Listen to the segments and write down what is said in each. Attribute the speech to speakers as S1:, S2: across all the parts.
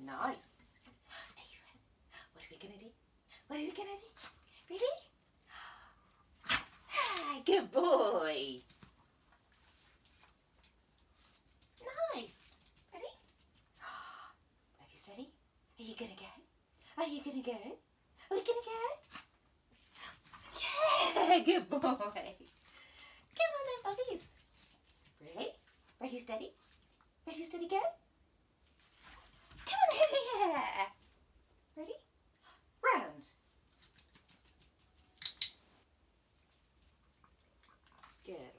S1: Nice. Are you ready? What are we gonna do? What are we gonna do? Ready? Ah, good boy. Nice. Ready? Ready, steady? Are you gonna go? Are you gonna go? Are we gonna go? Yeah, good boy. Come on then, puppies. Ready? Ready, steady? Ready, steady, go? Come on here. Ready? Round.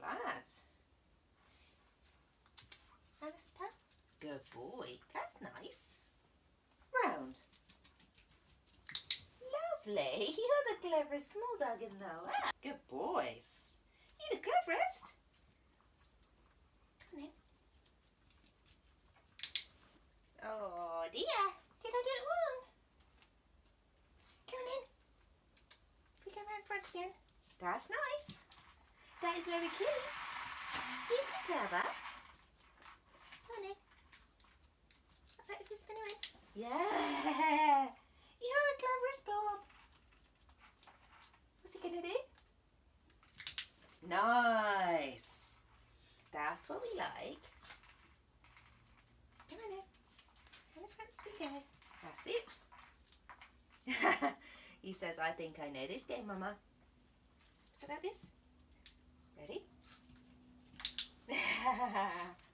S1: Good lad. And a spell. Good boy. That's nice. Round. Lovely. You're the cleverest small dog in the world. Good boys. You're the cleverest. Come on in. Oh dear. Did I do it wrong? Come on in. We go round front again. That's nice. That is very cute. You're so clever. In. Let me spin around. Yeah. You're the cleverest Bob. What's he gonna do? Nice. That's what we like. Come on in. And the fronts we go. That's it. he says, I think I know this game, Mama. So like this. Ready?